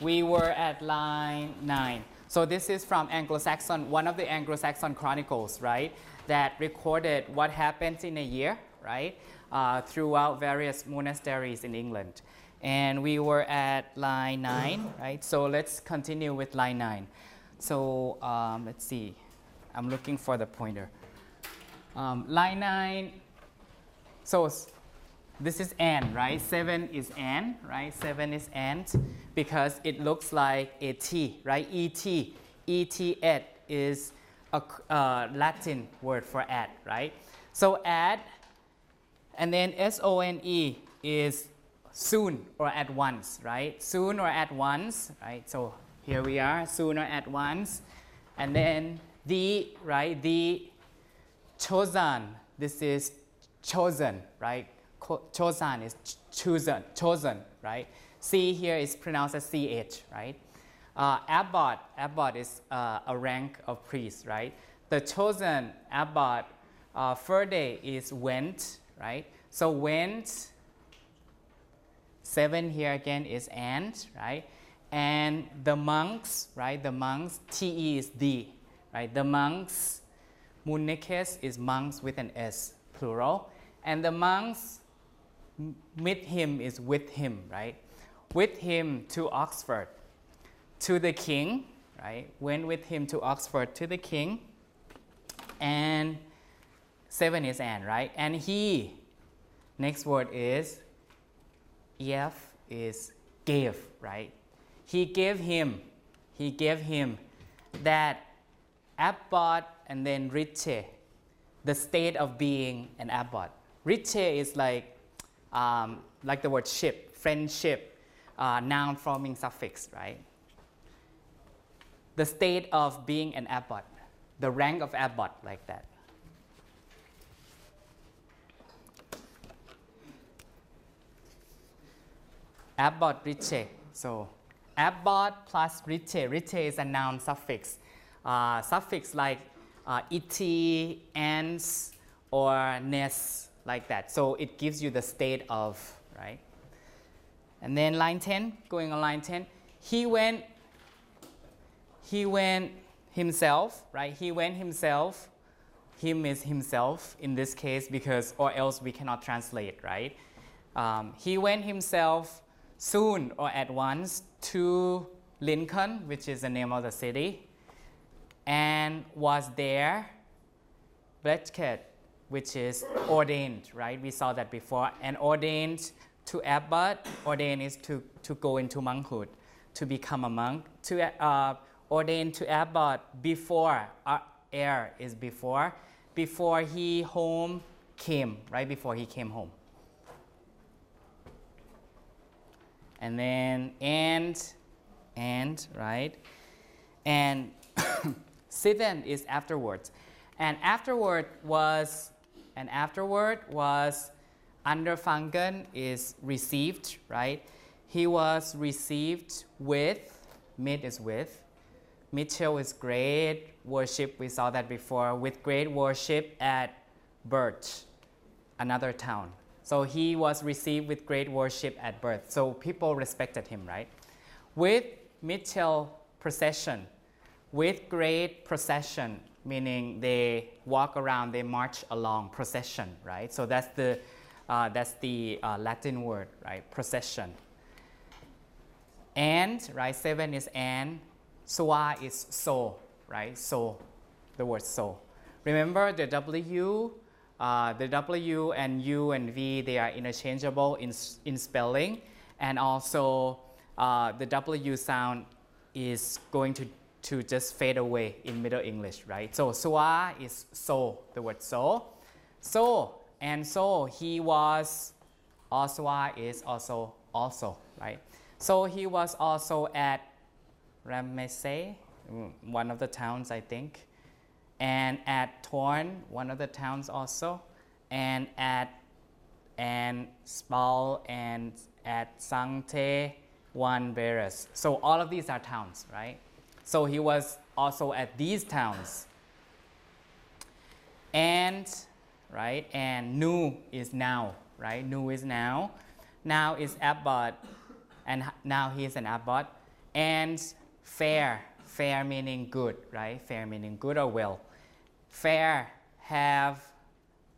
we were at line 9. So this is from Anglo-Saxon, one of the Anglo-Saxon chronicles, right? That recorded what happens in a year, right? Uh, throughout various monasteries in England. And we were at line 9, right? So let's continue with line 9. So um, let's see. I'm looking for the pointer. Um, line 9, so this is n, right? 7 is n, right? 7 is n because it looks like a t, right? et, et, is a uh, Latin word for at, right? So at, and then s-o-n-e is soon or at once, right? Soon or at once, right? So here we are, soon or at once. And then the, right? The chosen, this is chosen, right? Chosen is ch- chosen, chosen, right? C here is pronounced as CH, right? Uh, abbot, abbot is uh, a rank of priest, right? The chosen abbot, uh, Ferde is went, right? So went, seven here again is and, right? And the monks, right? The monks, TE is the, right? The monks, Munekes is monks with an S, plural. And the monks meet him is with him, right? With him to Oxford, to the king, right? Went with him to Oxford to the king. And seven is and, right? And he, next word is EF is gave, right? He gave him, he gave him that abbot and then riche, the state of being an abbot. Riche is like, um, like the word ship, friendship, uh, noun forming suffix, right? The state of being an abbot, the rank of abbot, like that. Abbot riche. So abbot plus riche. Riche is a noun suffix. Uh, suffix like uh, iti, or nes, like that. So it gives you the state of, right? And then line 10, going on line 10, he went, he went himself, right? He went himself. Him is himself in this case because, or else we cannot translate, right? Um, he went himself soon or at once to Lincoln, which is the name of the city, and was there, Bletchet, which is ordained, right? We saw that before. And ordained to abbot, ordained is to, to go into monkhood, to become a monk. To uh, ordained to abbot before, uh, air is before, before he home came, right? Before he came home. and then and and right and sitten is afterwards and afterward was and afterward was underfangen is received right? He was received with mid is with. micel is great worship. We saw that before. With great worship at Burch another town. So he was received with great worship at birth. So people respected him, right? With micel procession, with great procession, meaning they walk around, they march along, procession, right? So that's the, uh, that's the uh, Latin word, right? Procession. And, right? Seven is and. Swa is so, right? So, the word so. Remember the W uh, the W and U and V, they are interchangeable in, in spelling. And also, uh, the W sound is going to, to just fade away in Middle English, right? So, swa is so, the word so. So, and so, he was, also is also, also, right? So, he was also at Ramesses, mm, one of the towns, I think and at Torn, one of the towns also, and at and Spal and at Sangte, one Beres. So all of these are towns, right? So he was also at these towns. And right, and Nu is now, right? Nu is now. Now is abbot, and now he is an abbot. and fair, fair meaning good, right? Fair meaning good or well. Fair have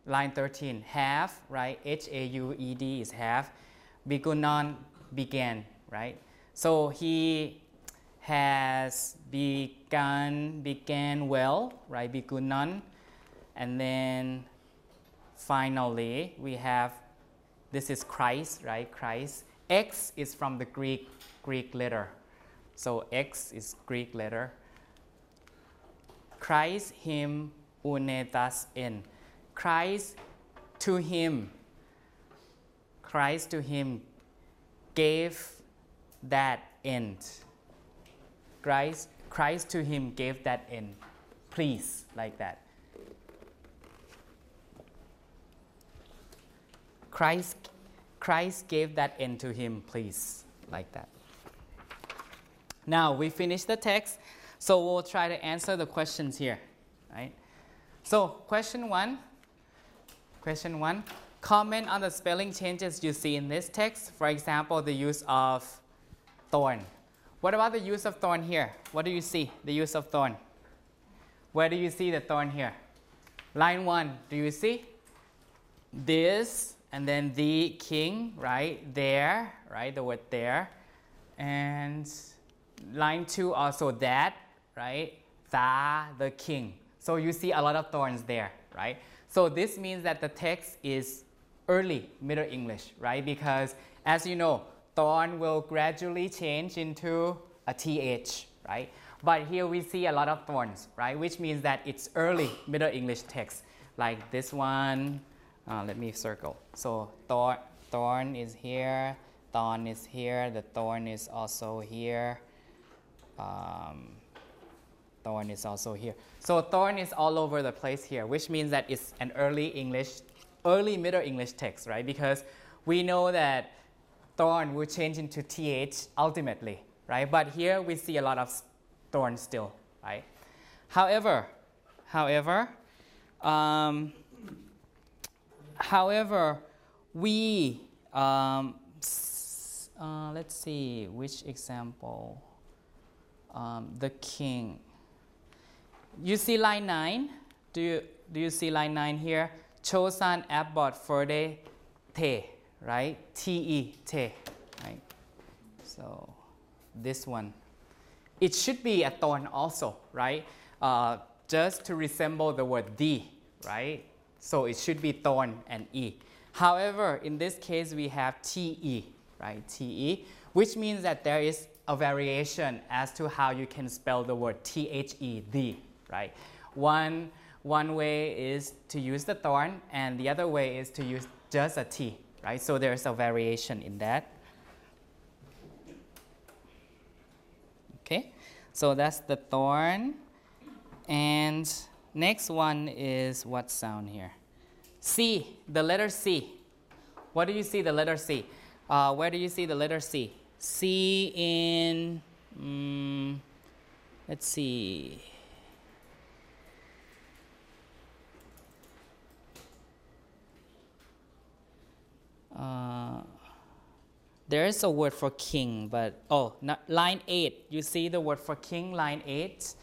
line 13 have, right? H A U E D is have. Bigunan began, right? So he has begun began well, right? Bigunan, and then finally we have this is Christ, right? Christ. X is from the Greek Greek letter. So X is Greek letter. Christ him unetas in. Christ to him. Christ to him gave that end. Christ, Christ to him gave that end. Please, like that. Christ, Christ gave that end to him, please, like that. Now we finish the text, so we'll try to answer the questions here, right? So question one, question one, comment on the spelling changes you see in this text. For example, the use of thorn. What about the use of thorn here? What do you see? The use of thorn. Where do you see the thorn here? Line one, do you see? This and then the king, right? There, right? The word there. And line two also that, right? The, the king. So you see a lot of thorns there, right? So this means that the text is early Middle English, right? Because as you know, thorn will gradually change into a th, right? But here we see a lot of thorns, right? Which means that it's early Middle English text, like this one. Uh, let me circle. So thorn, thorn is here, thorn is here, the thorn is also here. Um, thorn is also here. So thorn is all over the place here, which means that it's an early English, early Middle English text, right? Because we know that thorn will change into th ultimately, right? But here we see a lot of thorn still, right? However, however, um, however, we um, uh, let's see which example. Um, the king. You see line 9? Do you, do you see line 9 here? Chosan abbot ferde te, right? T-E, te, right? So this one. It should be a thorn also, right? Uh, just to resemble the word the, right? So it should be thorn and e. However, in this case, we have te, right? Te, which means that there is a variation as to how you can spell the word T-H-E, the, right? One, one way is to use the thorn, and the other way is to use just a T, right? So there's a variation in that. Okay, so that's the thorn. And next one is what sound here? C, the letter C. What do you see the letter C? Uh, where do you see the letter C? C in, um, let's see. There is a word for king, but oh, not, line 8. You see the word for king, line 8.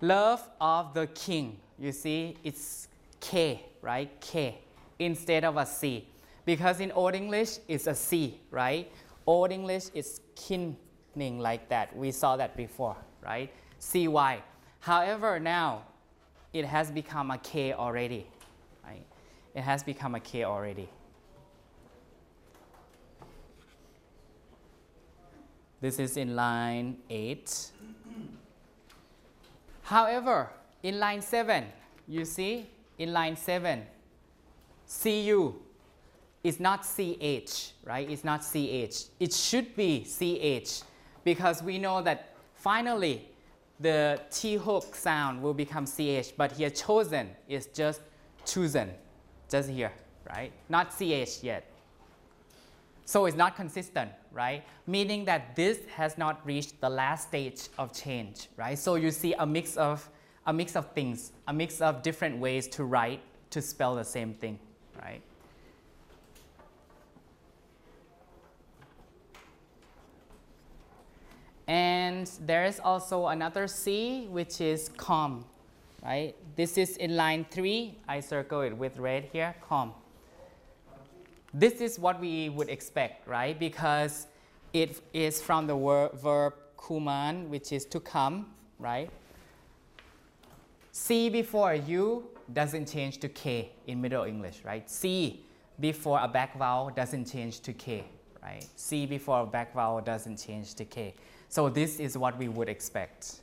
Love of the king. You see, it's K, right? K instead of a C. Because in Old English, it's a C, right? Old English is cyning like that. We saw that before, right? CY. However, now it has become a K already, right? It has become a K already. This is in line 8. However, in line 7, you see, in line 7, CU is not CH, right? It's not CH. It should be CH because we know that finally the T hook sound will become CH, but here chosen is just chosen, just here, right? Not CH yet. So it's not consistent, right? Meaning that this has not reached the last stage of change, right? So you see a mix of a mix of things, a mix of different ways to write to spell the same thing, right? And there is also another C, which is com, right? This is in line three. I circle it with red here, com. This is what we would expect, right? Because it is from the ver- verb kuman, which is to come, right? C before U doesn't change to K in Middle English, right? C before a back vowel doesn't change to K, right? C before a back vowel doesn't change to K. So this is what we would expect.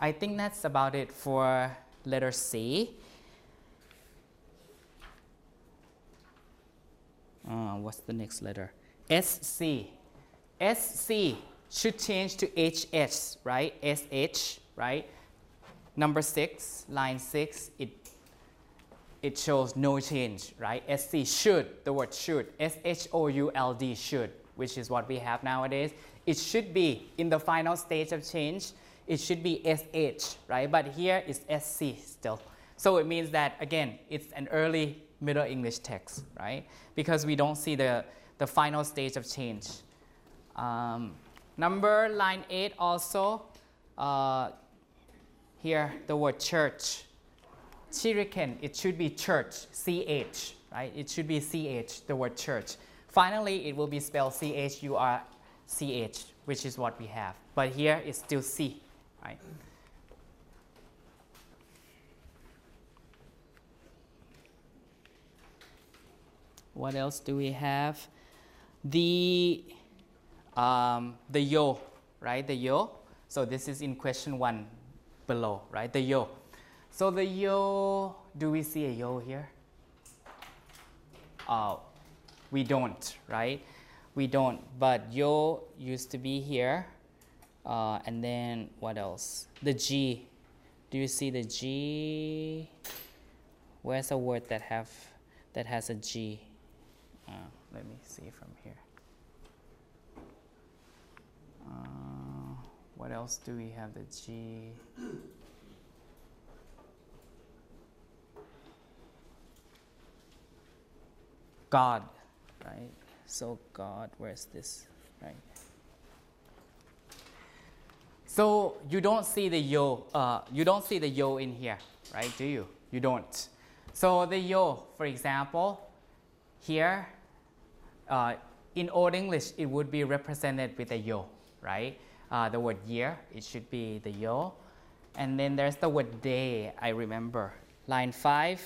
I think that's about it for letter C. Uh, what's the next letter? SC. SC should change to HS, right? SH, right? Number six, line six, it, it shows no change, right? SC should, the word should, S-H-O-U-L-D should, which is what we have nowadays. It should be in the final stage of change, it should be SH, right? But here it's SC still. So it means that, again, it's an early Middle English text, right? Because we don't see the, the final stage of change. Um, number line 8 also, uh, here the word church. Chiriken, it should be church, CH, right? It should be CH, the word church. Finally, it will be spelled C-H-U-R-C-H, which is what we have. But here it's still C, right? What else do we have? The um, the yo, right? The yo. So this is in question one below, right? The yo. So the yo, do we see a yo here? Oh, we don't, right? We don't, but yo used to be here. Uh, and then what else? The G. Do you see the G? Where's a word that have that has a G? Uh, let me see from here. Uh, what else do we have the G? God, right? So God, where's this, right? So you don't see the yo, uh, you don't see the yo in here, right? Do you? You don't. So the yo, for example, here, uh, in Old English, it would be represented with a yo, right? Uh, the word year, it should be the yo. And then there's the word day, I remember. Line five,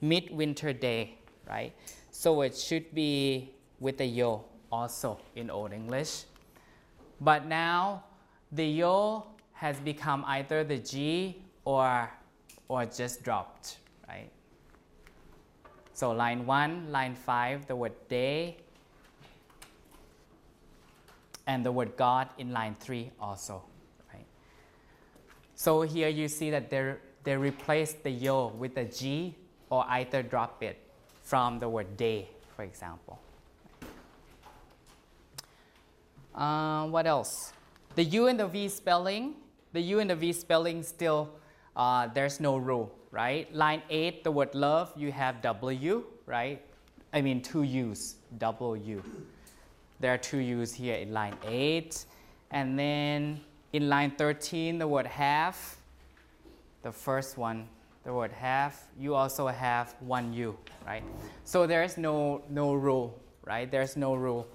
midwinter day, right? So it should be with the yo also in Old English. But now the yo has become either the G or, or just dropped, right? So line one, line five, the word day, and the word God in line three also, right? So here you see that they they replace the yo with the G or either drop it from the word day, for example. Uh, what else? The U and the V spelling, the U and the V spelling still, uh, there's no rule, right? Line 8, the word love, you have W, right? I mean two U's, W. There are two U's here in line 8. And then in line 13, the word half, the first one, the word half, you also have one U, right? So there's no, no rule, right? There's no rule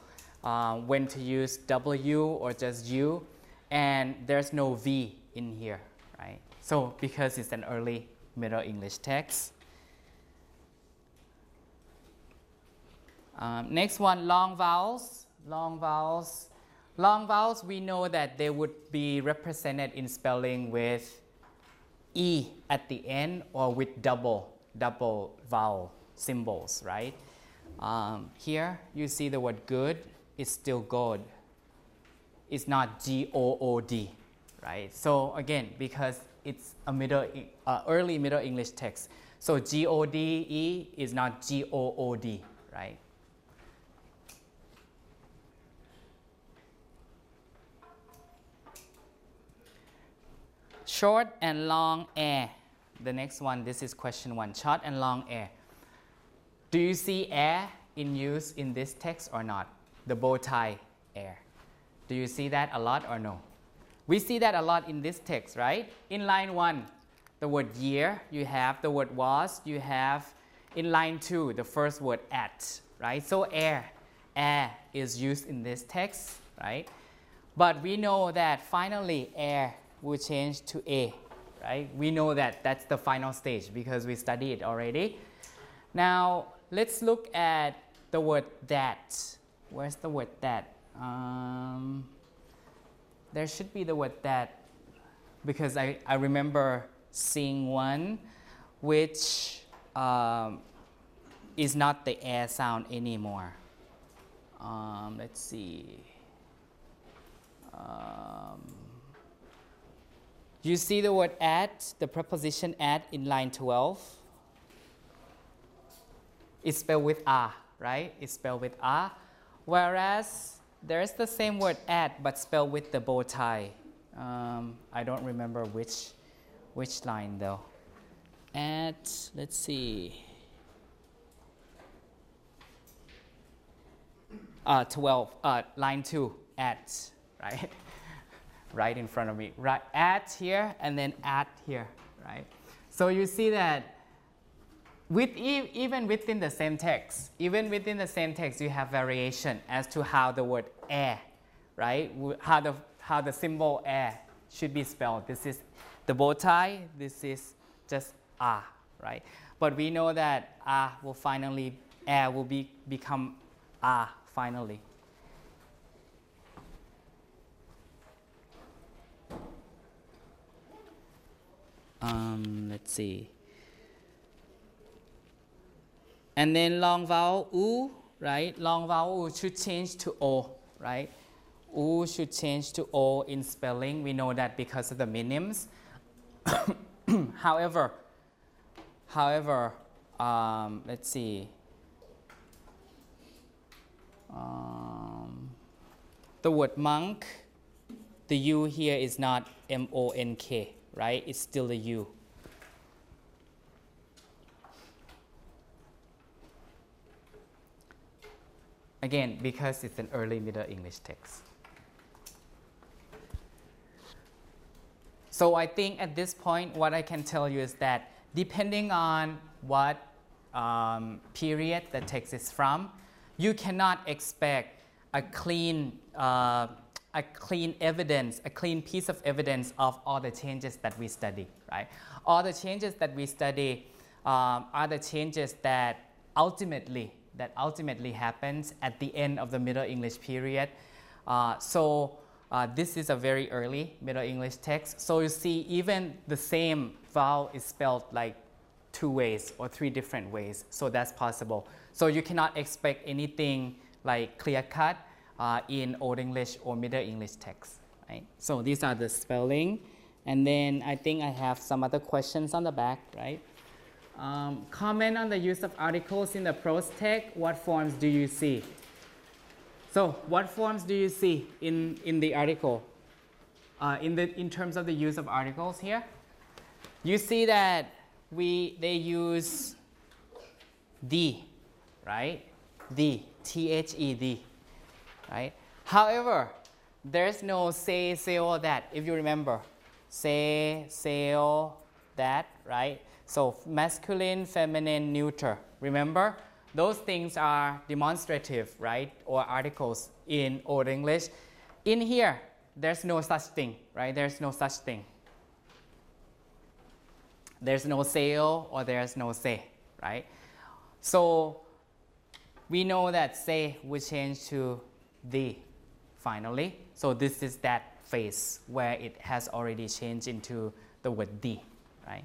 uh, when to use W or just U, and there's no V in here, right? So because it's an early Middle English text. Um, next one, long vowels. Long vowels. Long vowels, we know that they would be represented in spelling with E at the end or with double, double vowel symbols, right? Um, here you see the word good, it's still good. It's not G O O D, right? So again, because it's a middle, uh, early Middle English text, so G O D E is not G O O D, right? Short and long air. The next one, this is question one. Short and long air. Do you see air in use in this text or not? The bow tie air. Do you see that a lot or no? We see that a lot in this text, right? In line one, the word year, you have the word was, you have in line two, the first word at, right? So air, air is used in this text, right? But we know that finally air will change to a, right? We know that that's the final stage because we studied it already. Now let's look at the word that. Where's the word that? Um, there should be the word that because I, I remember seeing one which um, is not the air sound anymore. Um, let's see. Um, you see the word at, the preposition at in line 12? It's spelled with R, right? It's spelled with R. Whereas there's the same word at but spelled with the bow tie. Um, I don't remember which, which line though. At, let's see. Uh, 12, uh, line 2, at, right? right in front of me. Right, at here and then at here, right? So you see that with e even within the same text, even within the same text, you have variation as to how the word air, right? How the, how the symbol air should be spelled. This is the bow tie, this is just ah, right? But we know that ah will finally, air will be, become ah finally. Um, let's see. And then long vowel u, right? Long vowel u should change to o, right? U should change to o in spelling. We know that because of the minims. however, however, um, let's see. Um, the word monk, the u here is not M O N K, right? It's still a u. Again, because it's an early Middle English text. So I think at this point, what I can tell you is that depending on what um, period the text is from, you cannot expect a clean, uh, a clean evidence, a clean piece of evidence of all the changes that we study, right? All the changes that we study um, are the changes that ultimately that ultimately happens at the end of the Middle English period. Uh, so uh, this is a very early Middle English text. So you see even the same vowel is spelled like two ways or three different ways. So that's possible. So you cannot expect anything like clear cut uh, in Old English or Middle English text. Right? So these are the spelling. And then I think I have some other questions on the back, right? Um, comment on the use of articles in the prose text. What forms do you see? So what forms do you see in, in the article? Uh, in, the, in terms of the use of articles here? You see that we, they use the, right? The, T-H-E-D, right? However, there's no say, say, or that, if you remember. Say, say, or that, right? So masculine, feminine, neuter. Remember? Those things are demonstrative, right? Or articles in Old English. In here, there's no such thing, right? There's no such thing. There's no sale or there's no say, right? So we know that say will change to the finally. So this is that phase where it has already changed into the word the, right?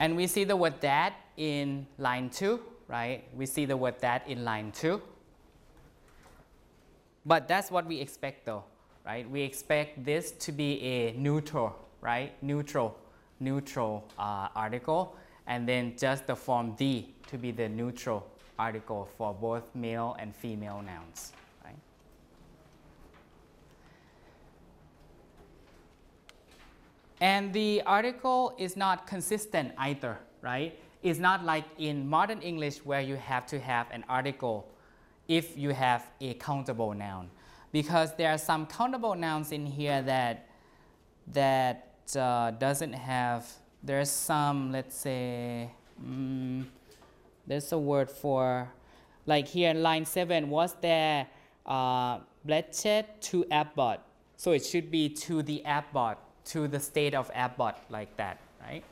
And we see the word that in line 2, right? We see the word that in line 2. But that's what we expect though, right? We expect this to be a neutral, right? Neutral, neutral uh, article. And then just the form the to be the neutral article for both male and female nouns. And the article is not consistent either, right? it's not like in modern English where you have to have an article if you have a countable noun. Because there are some countable nouns in here that, that uh, doesn't have, there's some, let's say, mm, there's a word for, like here in line 7, was there uh, blessed to Abbot? So it should be to the Abbot, to the state of Abbot, like that, right?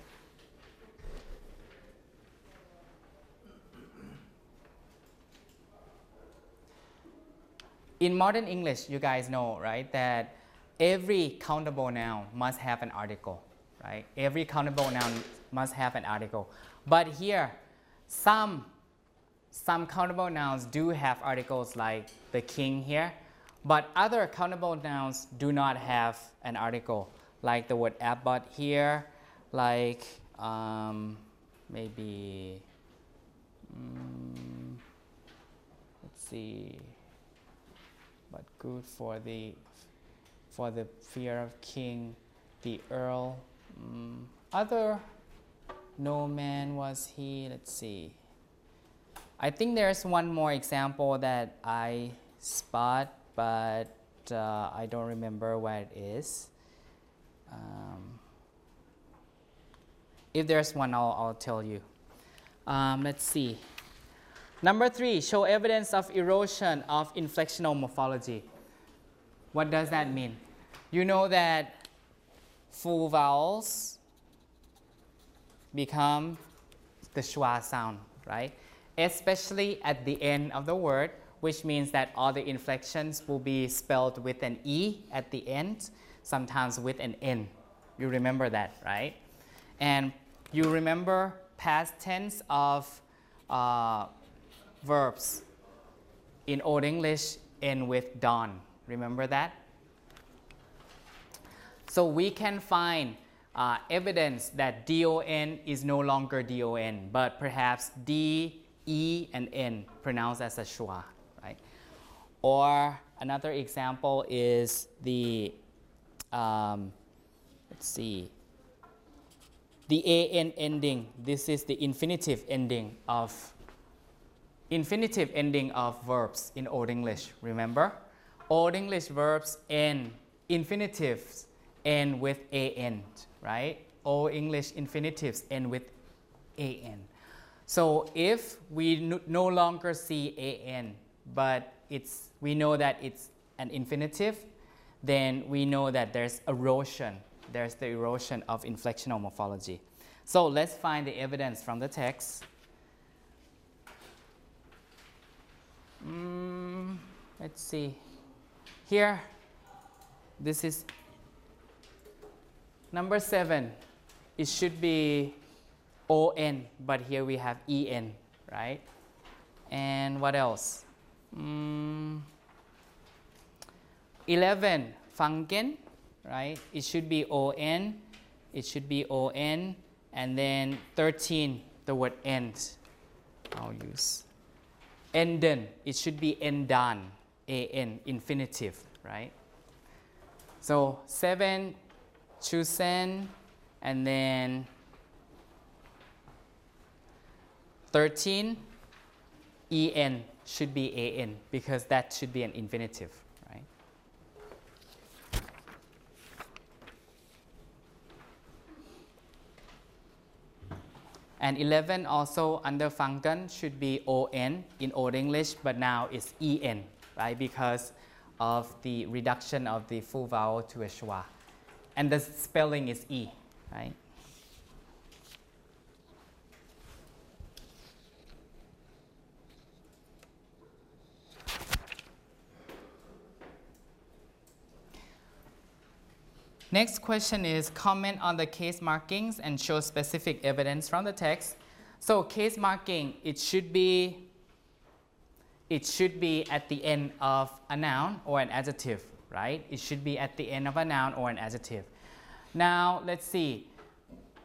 in modern English, you guys know, right, that every countable noun must have an article, right? Every countable noun must have an article. But here, some, some countable nouns do have articles like the king here, but other countable nouns do not have an article, like the word abbot here, like um, maybe, um, let's see, but good for the for the fear of king, the earl. Um, other no man was he. Let's see. I think there's one more example that I spot, but uh, I don't remember what it is. Um, if there's one, I'll, I'll tell you. Um, let's see. Number three, show evidence of erosion of inflectional morphology. What does that mean? You know that full vowels become the schwa sound, right? Especially at the end of the word, which means that all the inflections will be spelled with an E at the end, sometimes with an N. You remember that, right? And you remember past tense of uh, verbs in Old English end with don. Remember that? So we can find uh, evidence that don is no longer don, but perhaps d, e, and n pronounced as a schwa, right? Or another example is the, um, let's see, the an ending. This is the infinitive ending of infinitive ending of verbs in Old English, remember? Old English verbs end, infinitives end with an, right? Old English infinitives end with an. So if we no longer see an, but it's, we know that it's an infinitive, then we know that there's erosion. There's the erosion of inflectional morphology. So let's find the evidence from the text. Mm, let's see. Here, this is number seven. It should be ON, but here we have EN, right? And what else? Mm, 11, Funken, right? It should be ON, it should be ON, and then 13, the word end. I'll use enden, it should be endan, an, infinitive, right? So seven, chusen, and then 13, en should be an because that should be an infinitive. And 11 also underfangen should be ON in Old English, but now it's EN, right? Because of the reduction of the full vowel to a schwa. And the spelling is E, right? Next question is comment on the case markings and show specific evidence from the text. So case marking, it should be it should be at the end of a noun or an adjective, right? It should be at the end of a noun or an adjective. Now let's see.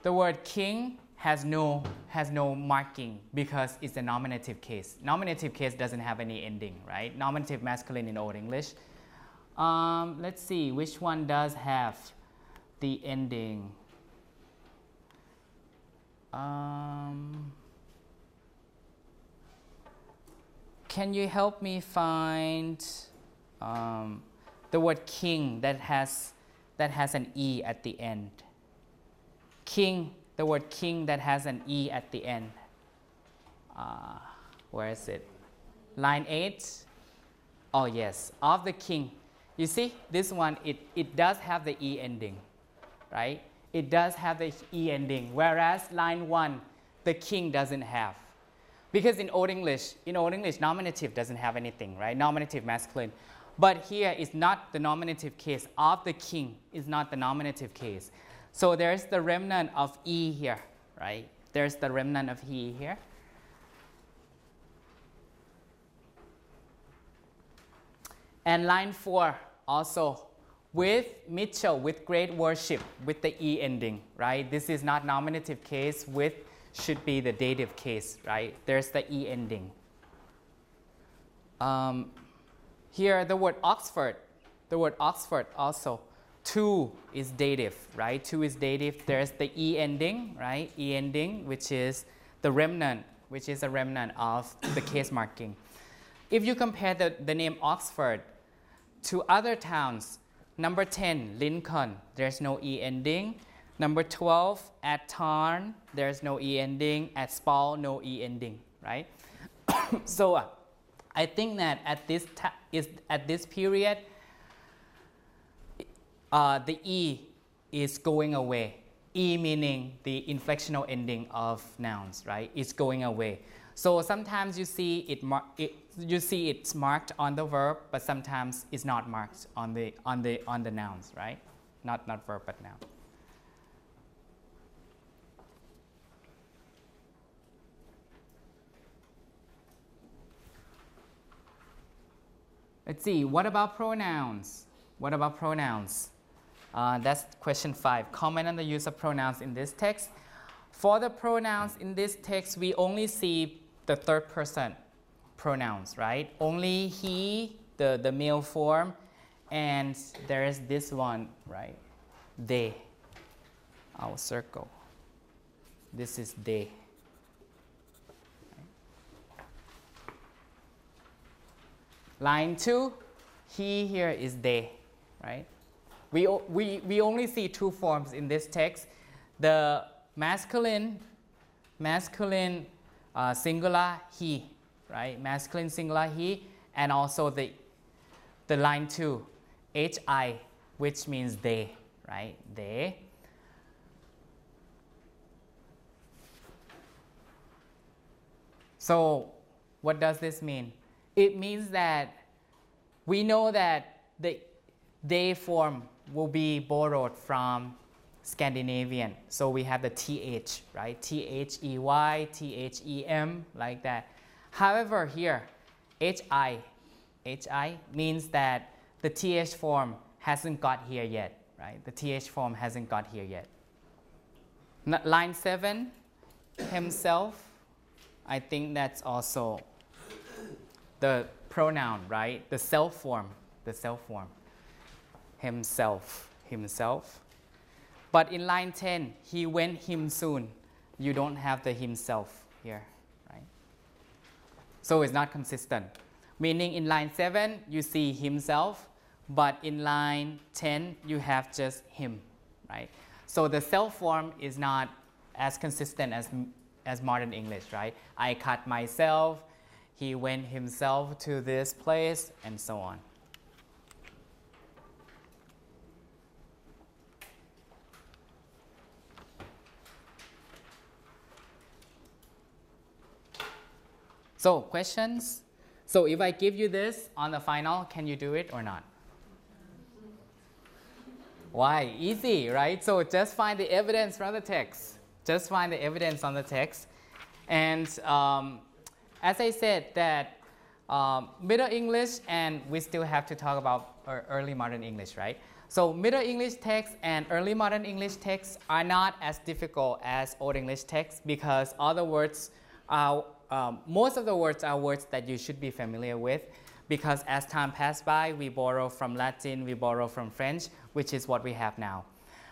The word king has no has no marking because it's a nominative case. Nominative case doesn't have any ending, right? Nominative masculine in Old English. Um, let's see which one does have the ending. Um, can you help me find um, the word king that has, that has an E at the end? King, the word king that has an E at the end. Uh, where is it? Line 8. Oh, yes, of the king. You see, this one, it, it does have the E ending, right? It does have the E ending, whereas line 1, the king doesn't have. Because in Old English, in Old English, nominative doesn't have anything, right? Nominative masculine. But here is not the nominative case of the king is not the nominative case. So there's the remnant of E here, right? There's the remnant of E here. And line four also with micel, with great worship, with the E ending, right? This is not nominative case with should be the dative case, right? There's the E ending. Um, here, the word Oxford, the word Oxford also, two is dative, right? Two is dative. There's the E ending, right? E ending, which is the remnant, which is a remnant of the case marking. If you compare the, the name Oxford to other towns, number 10, Lincoln, there's no E ending. Number 12, at Tarn, there's no E ending. At Spall, no E ending, right? so uh, I think that at this, is, at this period, uh, the E is going away. E meaning the inflectional ending of nouns, right? It's going away. So sometimes you see it, it, you see it's marked on the verb, but sometimes it's not marked on the on the on the nouns, right? Not not verb but noun. Let's see. What about pronouns? What about pronouns? Uh, that's question five. Comment on the use of pronouns in this text. For the pronouns in this text, we only see the third person pronouns, right? Only he, the, the male form, and there is this one, right? They. I'll circle. This is they. Line two, he here is they, right? We, we, we only see two forms in this text. The masculine, masculine uh, singular he, right? Masculine singular he, and also the, the line two, hi, which means they, right? They. So, what does this mean? It means that we know that the they form will be borrowed from Scandinavian. So we have the TH, right? T H E Y, T H E M, like that. However, here, HI, HI means that the TH form hasn't got here yet, right? The TH form hasn't got here yet. N- line 7, himself, I think that's also the pronoun, right? The self form, the self form. Himself, himself. But in line 10, he went him soon. You don't have the himself here? So it's not consistent. Meaning in line 7, you see himself, but in line 10, you have just him, right? So the self form is not as consistent as, as modern English, right? I cut myself, he went himself to this place, and so on. So, questions? So, if I give you this on the final, can you do it or not? Why? Easy, right? So, just find the evidence from the text. Just find the evidence on the text. And um, as I said, that um, Middle English, and we still have to talk about early modern English, right? So Middle English text and early modern English texts are not as difficult as Old English texts because the words are, um, most of the words are words that you should be familiar with because as time passed by, we borrow from Latin, we borrow from French, which is what we have now.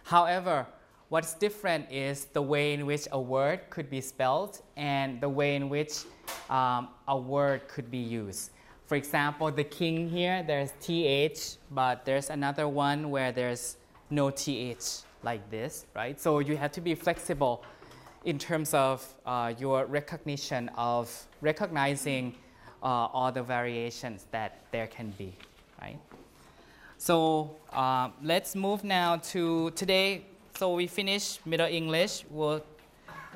However, what's different is the way in which a word could be spelled and the way in which um, a word could be used. For example, the king here, there's th, but there's another one where there's no th like this, right? So you have to be flexible in terms of uh, your recognition of recognizing uh, all the variations that there can be, right? So uh, let's move now to today. So we finish Middle English. We'll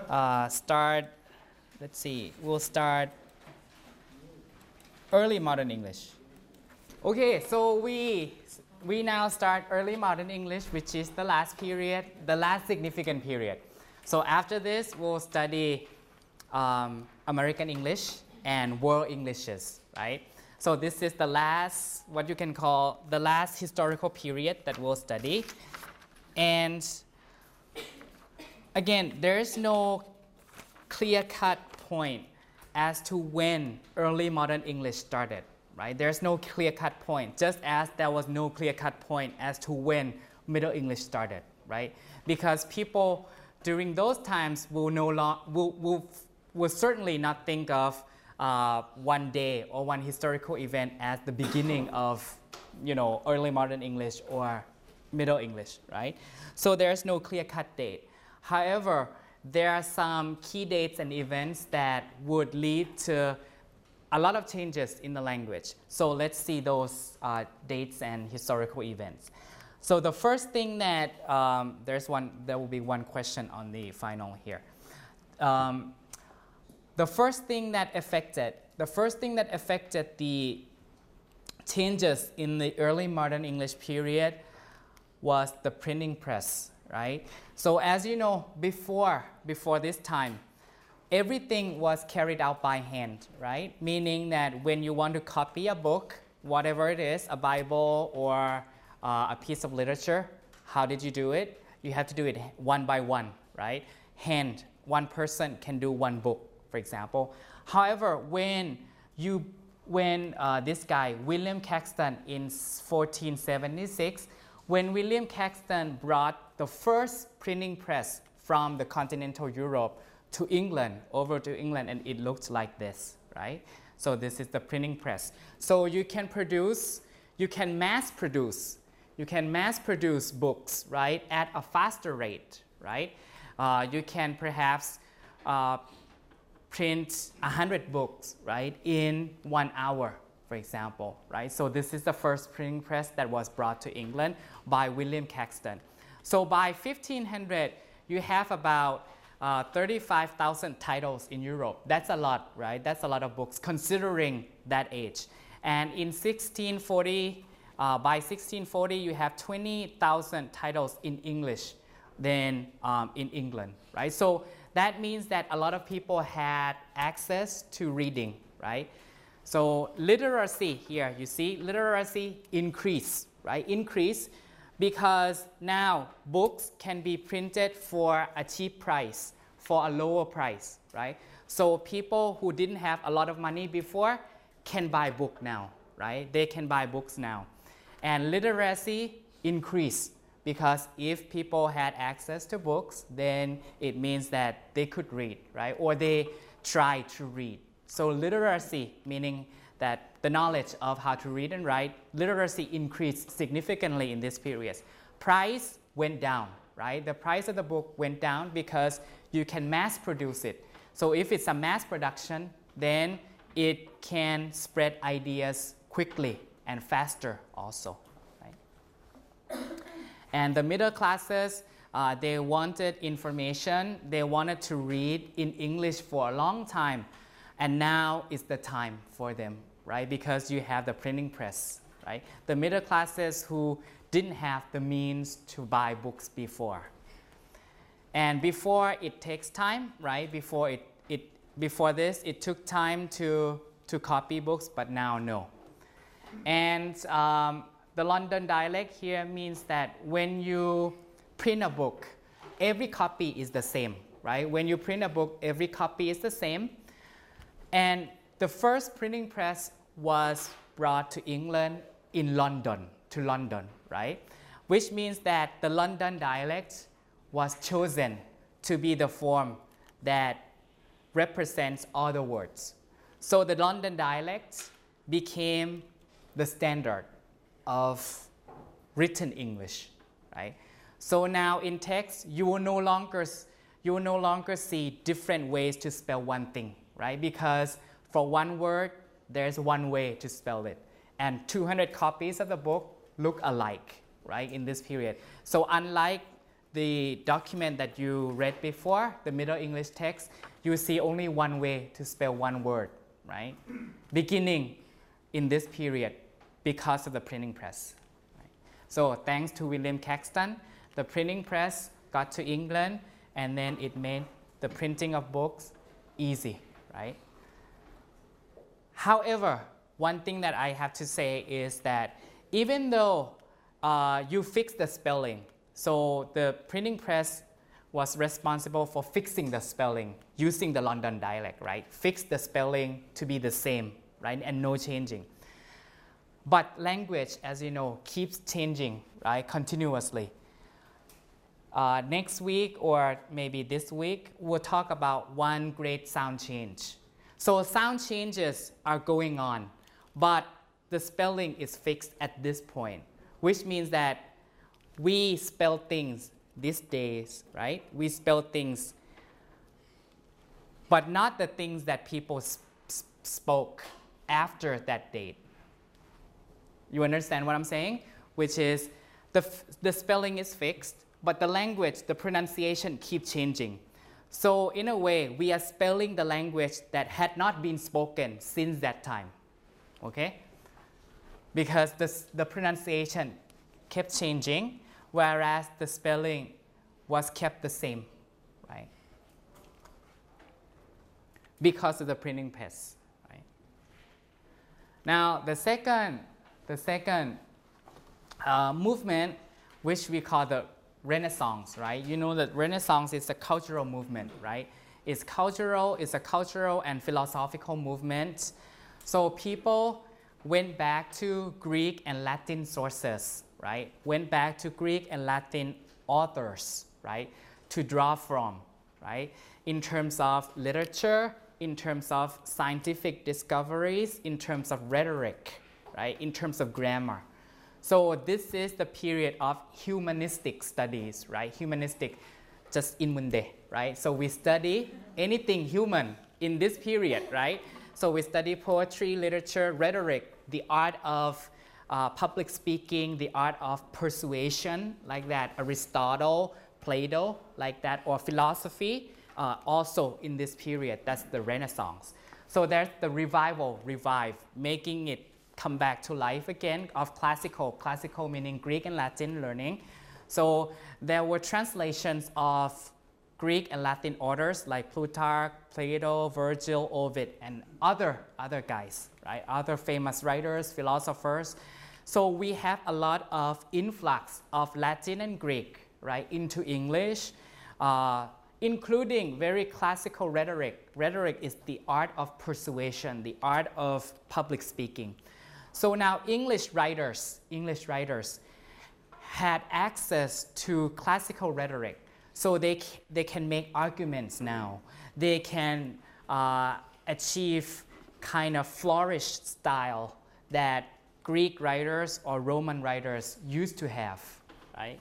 uh, start. Let's see. We'll start early modern English. Okay, so we we now start early modern English, which is the last period, the last significant period. So after this, we'll study um, American English and world Englishes, right? So this is the last, what you can call the last historical period that we'll study. And again, there is no clear-cut point as to when early modern English started, right? There's no clear-cut point, just as there was no clear-cut point as to when Middle English started, right? Because people during those times will no long, will, will, will certainly not think of uh, one day or one historical event as the beginning of you know early modern English or Middle English, right? So there's no clear-cut date. However, there are some key dates and events that would lead to a lot of changes in the language. So let's see those uh, dates and historical events. So the first thing that um, there's one, there will be one question on the final here. Um, the first thing that affected, the first thing that affected the changes in the early modern English period was the printing press, right? So as you know, before, before this time, everything was carried out by hand, right? Meaning that when you want to copy a book, whatever it is, a Bible or uh, a piece of literature, how did you do it? You have to do it one by one, right? Hand, one person can do one book, for example. However, when you when uh, this guy William Caxton in 1476, when William Caxton brought the first printing press from the continental Europe to England, over to England, and it looked like this, right? So this is the printing press. So you can produce, you can mass produce, you can mass produce books, right, at a faster rate, right? Uh, you can perhaps uh, print 100 books, right, in one hour, for example, right? So this is the first printing press that was brought to England by William Caxton. So by 1500, you have about uh, 35,000 titles in Europe. That's a lot, right? That's a lot of books considering that age. And in 1640, uh, by 1640, you have 20,000 titles in English than um, in England, right? So that means that a lot of people had access to reading, right? So literacy here, you see, literacy increase, right? Increase because now books can be printed for a cheap price, for a lower price, right? So people who didn't have a lot of money before can buy book now, right? They can buy books now. And literacy increased because if people had access to books, then it means that they could read, right? Or they try to read. So literacy, meaning that the knowledge of how to read and write, literacy increased significantly in this period. Price went down, right? The price of the book went down because you can mass produce it. So if it's a mass production, then it can spread ideas quickly and faster also. Right? And the middle classes, uh, they wanted information, they wanted to read in English for a long time, and now is the time for them, right? Because you have the printing press, right? The middle classes who didn't have the means to buy books before. And before it takes time, right? Before it, it before this, it took time to, to copy books, but now no. And um, the London dialect here means that when you print a book, every copy is the same, right? When you print a book, every copy is the same. And the first printing press was brought to England in London, to London, right? Which means that the London dialect was chosen to be the form that represents all the words. So the London dialect became the standard of written English, right? So now in text, you will no longer you will no longer see different ways to spell one thing, right? Because for one word, there's one way to spell it. And 200 copies of the book look alike, right, in this period. So unlike the document that you read before, the Middle English text, you see only one way to spell one word, right? Beginning in this period because of the printing press. So thanks to William Caxton, the printing press got to England and then it made the printing of books easy, right? However, one thing that I have to say is that even though uh, you fix the spelling, so the printing press was responsible for fixing the spelling using the London dialect, right? Fix the spelling to be the same, right? And no changing. But language, as you know, keeps changing, right? Continuously. Uh, next week or maybe this week, we'll talk about one great sound change. So sound changes are going on, but the spelling is fixed at this point, which means that we spell things these days, right? We spell things, but not the things that people sp- spoke after that date. You understand what I'm saying? Which is the, f- the spelling is fixed, but the language, the pronunciation keep changing. So in a way, we are spelling the language that had not been spoken since that time. Okay? Because the, the pronunciation kept changing, whereas the spelling was kept the same, right? Because of the printing press, right? Now, the second, the second uh, movement, which we call the Renaissance, right? You know that Renaissance is a cultural movement, right? It's cultural, it's a cultural and philosophical movement. So people went back to Greek and Latin sources, right? Went back to Greek and Latin authors, right? To draw from, right? In terms of literature, in terms of scientific discoveries, in terms of rhetoric, right? In terms of grammar. So this is the period of humanistic studies, right? Humanistic, just in Munde, right? So we study anything human in this period, right? So we study poetry, literature, rhetoric, the art of uh, public speaking, the art of persuasion, like that, Aristotle, Plato, like that, or philosophy, uh, also in this period. That's the Renaissance. So there's the revival, revive, making it come back to life again of classical, classical meaning Greek and Latin learning. So there were translations of Greek and Latin authors like Plutarch, Plato, Virgil, Ovid, and other other guys, right? Other famous writers, philosophers. So we have a lot of influx of Latin and Greek, right, into English, uh, including very classical rhetoric. Rhetoric is the art of persuasion, the art of public speaking. So now English writers, English writers had access to classical rhetoric. So they, they can make arguments now. They can uh, achieve kind of flourished style that Greek writers or Roman writers used to have, right?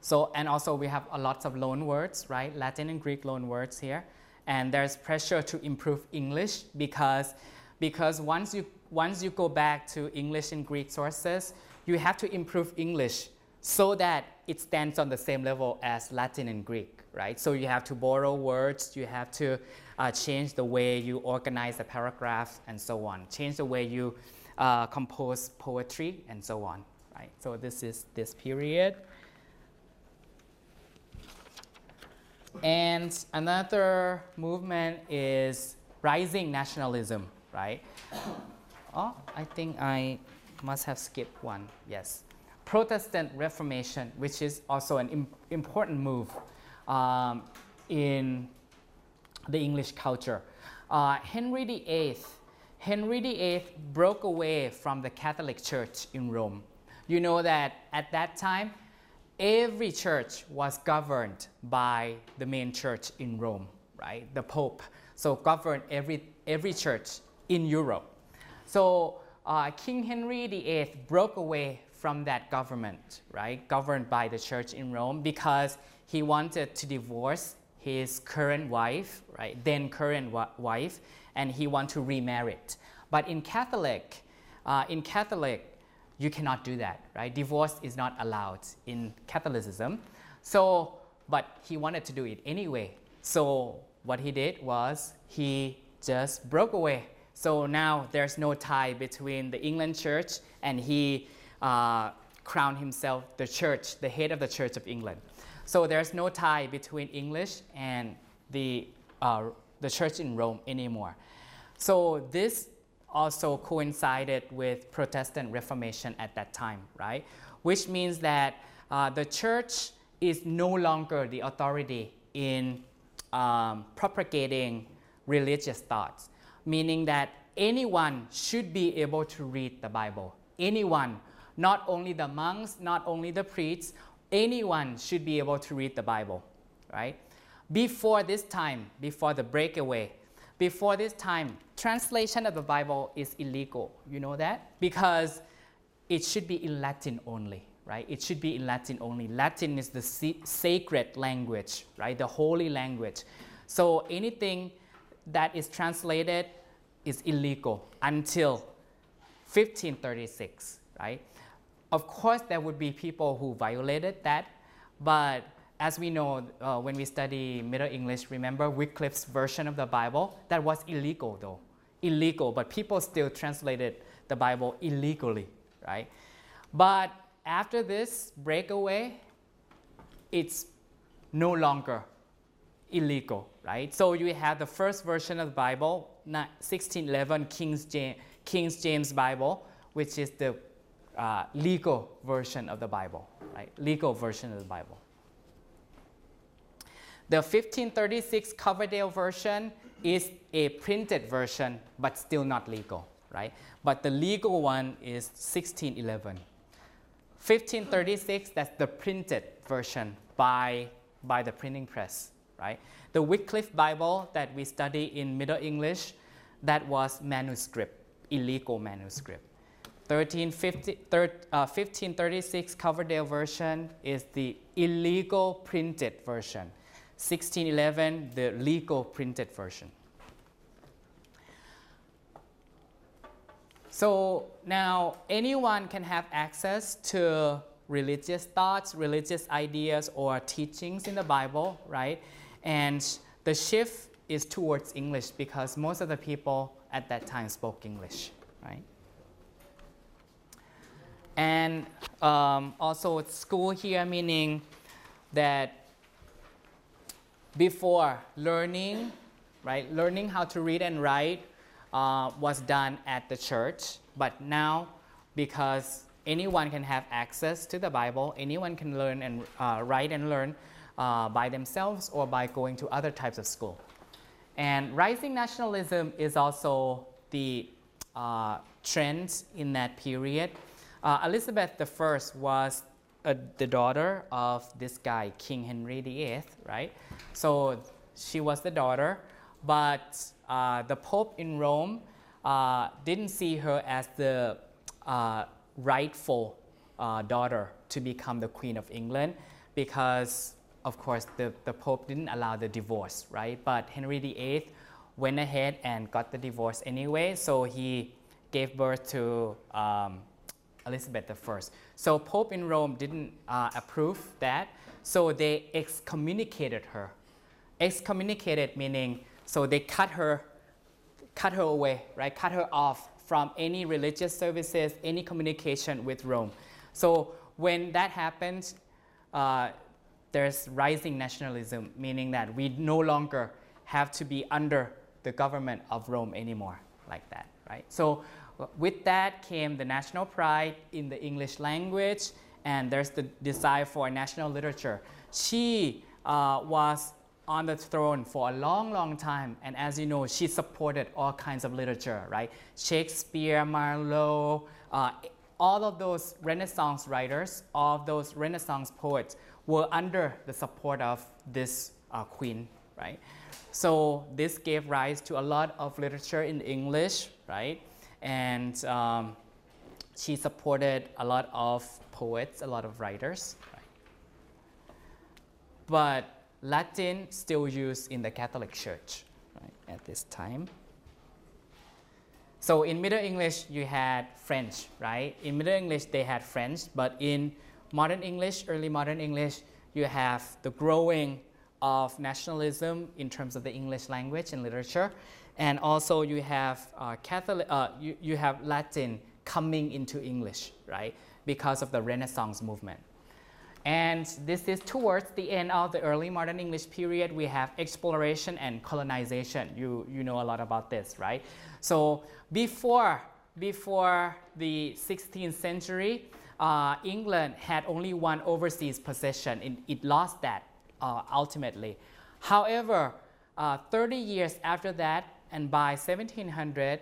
So, and also we have a lot of loan words, right? Latin and Greek loan words here. And there's pressure to improve English because because once you, once you go back to English and Greek sources, you have to improve English so that it stands on the same level as Latin and Greek, right? So you have to borrow words, you have to uh, change the way you organize the paragraphs and so on, change the way you uh, compose poetry and so on, right? So this is this period. And another movement is rising nationalism, right? Oh, I think I must have skipped one. Yes. Protestant Reformation, which is also an Im- important move um, in the English culture. Uh, Henry VIII, Henry VIII broke away from the Catholic Church in Rome. You know that at that time, every church was governed by the main church in Rome, right? The Pope. So governed every, every church in Europe. So uh, King Henry VIII broke away from that government, right? Governed by the church in Rome because he wanted to divorce his current wife, right? Then current wife, and he wanted to remarry. It. But in Catholic, uh, in Catholic, you cannot do that, right? Divorce is not allowed in Catholicism. So, but he wanted to do it anyway. So what he did was he just broke away. So now there's no tie between the England church and he uh, crowned himself the church, the head of the Church of England. So there's no tie between English and the, uh, the church in Rome anymore. So this also coincided with Protestant Reformation at that time, right? Which means that uh, the church is no longer the authority in um, propagating religious thoughts, meaning that anyone should be able to read the Bible. Anyone, not only the monks, not only the priests, anyone should be able to read the Bible, right? Before this time, before the breakaway, before this time, translation of the Bible is illegal. You know that? Because it should be in Latin only, right? It should be in Latin only. Latin is the sacred language, right? The holy language. So anything that is translated is illegal until 1536, right? Of course, there would be people who violated that, but as we know, uh, when we study Middle English, remember Wycliffe's version of the Bible? That was illegal, though. Illegal, but people still translated the Bible illegally, right? But after this breakaway, it's no longer illegal, right? So you have the first version of the Bible, 1611 King's James, James Bible, which is the uh, legal version of the Bible, right? Legal version of the Bible. The 1536 Coverdale version is a printed version, but still not legal, right? But the legal one is 1611. 1536, that's the printed version by, by the printing press, right? The Wycliffe Bible that we study in Middle English, that was manuscript, illegal manuscript. 1350, uh, 1536 Coverdale version is the illegal printed version. 1611, the legal printed version. So now anyone can have access to religious thoughts, religious ideas, or teachings in the Bible, right? And the shift is towards English because most of the people at that time spoke English, right? And um, also school here meaning that before learning, right, learning how to read and write uh, was done at the church, but now because anyone can have access to the Bible, anyone can learn and uh, write and learn uh, by themselves or by going to other types of school. And rising nationalism is also the uh, trend in that period. Uh, Elizabeth I was uh, the daughter of this guy, King Henry VIII, right? So she was the daughter, but uh, the Pope in Rome uh, didn't see her as the uh, rightful daughter to become the Queen of England because, of course, the, the Pope didn't allow the divorce, right? But Henry VIII went ahead and got the divorce anyway, so he gave birth to um, Elizabeth I. So Pope in Rome didn't uh, approve that, so they excommunicated her. Excommunicated meaning so they cut her, cut her away, right? Cut her off from any religious services, any communication with Rome. So when that happens, uh, there's rising nationalism, meaning that we no longer have to be under the government of Rome anymore, like that, right? So with that came the national pride in the English language, and there's the desire for national literature. She uh, was on the throne for a long, long time, and as you know, she supported all kinds of literature, right? Shakespeare, Marlowe, uh, all of those Renaissance writers, all of those Renaissance poets were under the support of this uh, queen, right? So this gave rise to a lot of literature in English, right? And um, she supported a lot of poets, a lot of writers, right? But Latin still used in the Catholic Church right, at this time. So in Middle English, you had French, right? In Middle English, they had French, but in modern English, early modern English, you have the growing of nationalism in terms of the English language and literature, and also you have uh, Catholic, uh, you, you have Latin coming into English, right? Because of the Renaissance movement. And this is towards the end of the early modern English period. We have exploration and colonization. You, you know a lot about this, right? So before, before the 16th century, uh, England had only one overseas possession. It, it lost that uh, ultimately. However, uh, 30 years after that, and by 1700,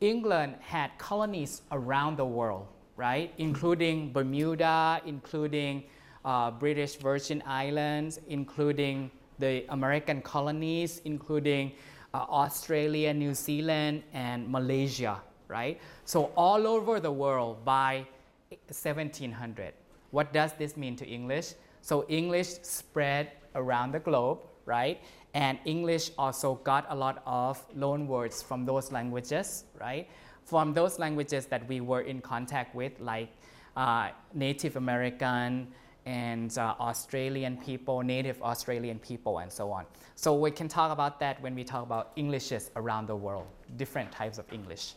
England had colonies around the world, right? Including Bermuda, including uh, British Virgin Islands, including the American colonies, including uh, Australia, New Zealand, and Malaysia, right? So all over the world by 1700. What does this mean to English? So English spread around the globe, right? And English also got a lot of loan words from those languages, right? From those languages that we were in contact with, like uh, Native American and uh, Australian people, Native Australian people, and so on. So we can talk about that when we talk about Englishes around the world, different types of English.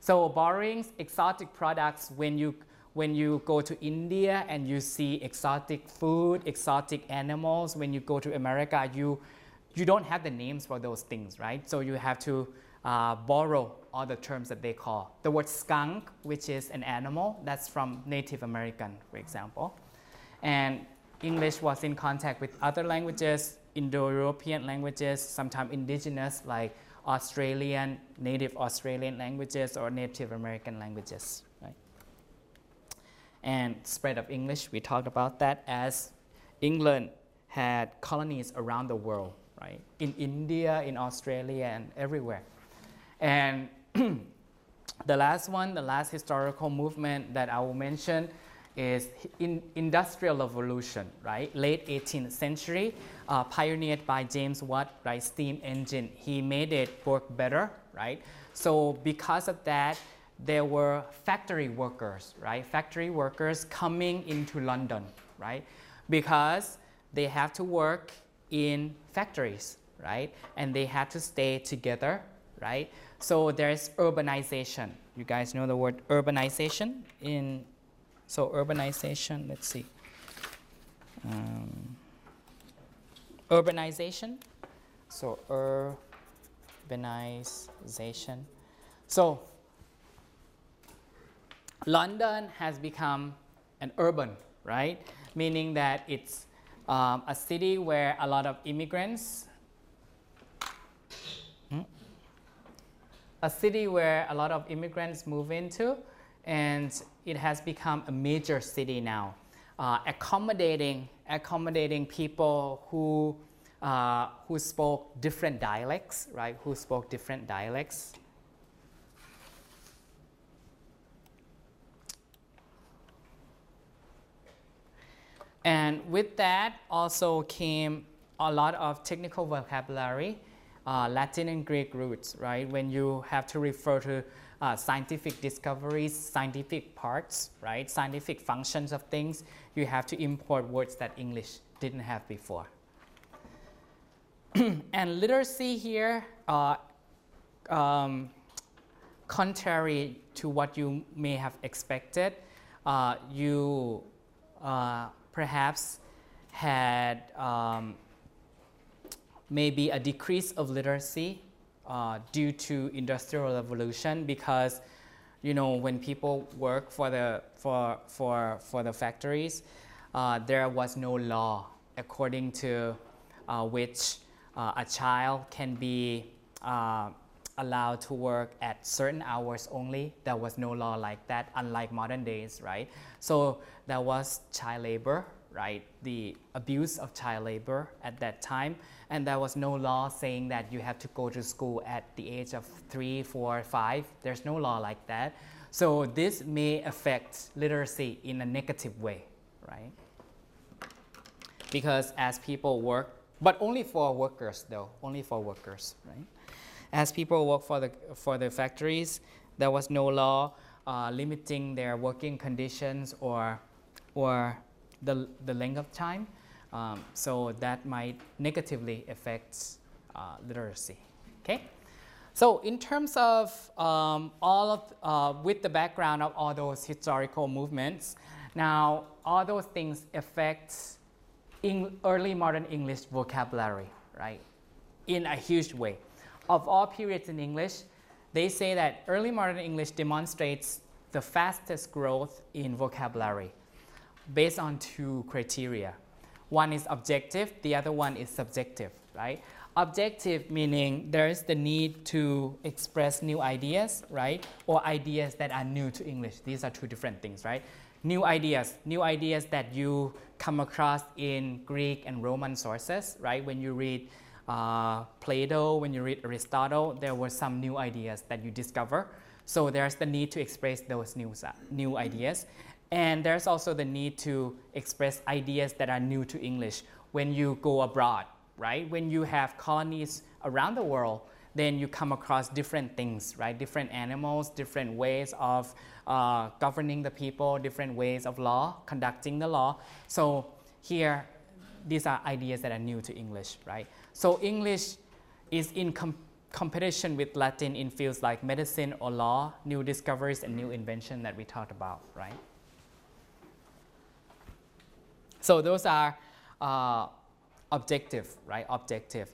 So borrowing exotic products when you when you go to India and you see exotic food, exotic animals, when you go to America, you, you don't have the names for those things, right? So you have to uh, borrow all the terms that they call. The word skunk, which is an animal, that's from Native American, for example. And English was in contact with other languages, Indo-European languages, sometimes indigenous like Australian, native Australian languages or Native American languages and spread of English. We talked about that as England had colonies around the world, right? In India, in Australia, and everywhere. And the last one, the last historical movement that I will mention is in industrial revolution, right? Late 18th century, uh, pioneered by James Watt, right? Steam engine. He made it work better, right? So because of that, there were factory workers, right? Factory workers coming into London, right? Because they have to work in factories, right? And they had to stay together, right? So there's urbanization. You guys know the word urbanization in so urbanization, let's see. Um, urbanization. So urbanization. So London has become an urban, right? Meaning that it's um, a city where a lot of immigrants, hmm? a city where a lot of immigrants move into, and it has become a major city now, uh, accommodating accommodating people who uh, who spoke different dialects, right? Who spoke different dialects. And with that also came a lot of technical vocabulary, uh, Latin and Greek roots, right? When you have to refer to uh, scientific discoveries, scientific parts, right? Scientific functions of things, you have to import words that English didn't have before. and literacy here, uh, um, contrary to what you may have expected, uh, you uh, perhaps had um, maybe a decrease of literacy uh, due to industrial revolution because you know when people work for the for for for the factories uh, there was no law according to uh, which uh, a child can be uh, allowed to work at certain hours only. There was no law like that, unlike modern days, right? So there was child labor, right? The abuse of child labor at that time, and there was no law saying that you have to go to school at the age of three, four, five. There's no law like that. So this may affect literacy in a negative way, right? Because as people work, but only for workers though, only for workers, right? As people work for the, for the factories, there was no law uh, limiting their working conditions or, or the, the length of time. Um, so that might negatively affect uh, literacy. Okay? So in terms of um, all of, uh, with the background of all those historical movements, now all those things affect early modern English vocabulary, right? In a huge way. Of all periods in English, they say that early modern English demonstrates the fastest growth in vocabulary based on two criteria. One is objective, the other one is subjective, right? Objective meaning there is the need to express new ideas, right? Or ideas that are new to English. These are two different things, right? New ideas, new ideas that you come across in Greek and Roman sources, right? When you read uh, Plato, when you read Aristotle, there were some new ideas that you discover. So there's the need to express those new, new ideas. And there's also the need to express ideas that are new to English when you go abroad, right? When you have colonies around the world, then you come across different things, right? Different animals, different ways of uh, governing the people, different ways of law, conducting the law. So here, these are ideas that are new to English, right? So English is in com competition with Latin in fields like medicine or law, new discoveries and new invention that we talked about, right? So those are uh, objective, right? Objective.